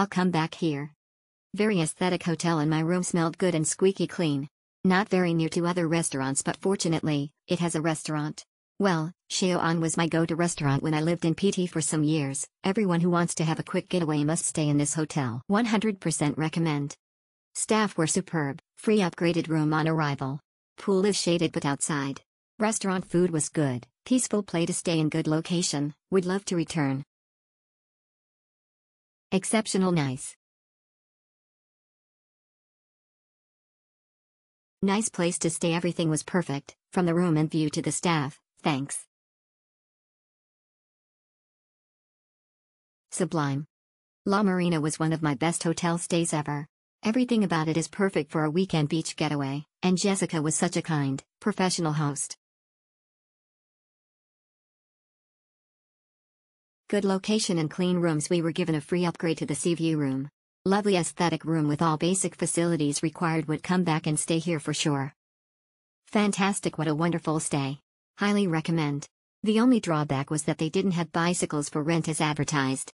I'll come back here. Very aesthetic hotel and my room smelled good and squeaky clean. Not very near to other restaurants but fortunately, it has a restaurant. Well, Sheoan was my go-to restaurant when I lived in PT for some years. Everyone who wants to have a quick getaway must stay in this hotel. 100% recommend. Staff were superb, free upgraded room on arrival. Pool is shaded but outside. Restaurant food was good, peaceful play to stay in good location, would love to return. Exceptional nice. Nice place to stay everything was perfect, from the room and view to the staff, thanks. Sublime. La Marina was one of my best hotel stays ever. Everything about it is perfect for a weekend beach getaway, and Jessica was such a kind, professional host. Good location and clean rooms we were given a free upgrade to the sea view room. Lovely aesthetic room with all basic facilities required would come back and stay here for sure. Fantastic what a wonderful stay. Highly recommend. The only drawback was that they didn't have bicycles for rent as advertised.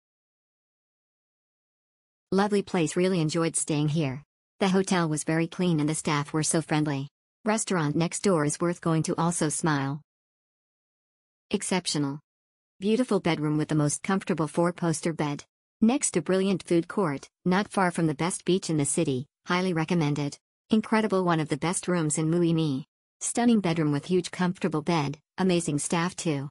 Lovely place really enjoyed staying here. The hotel was very clean and the staff were so friendly. Restaurant next door is worth going to also smile. Exceptional. Beautiful bedroom with the most comfortable four-poster bed. Next to brilliant food court, not far from the best beach in the city, highly recommended. Incredible one of the best rooms in Mui Ne. Stunning bedroom with huge comfortable bed, amazing staff too.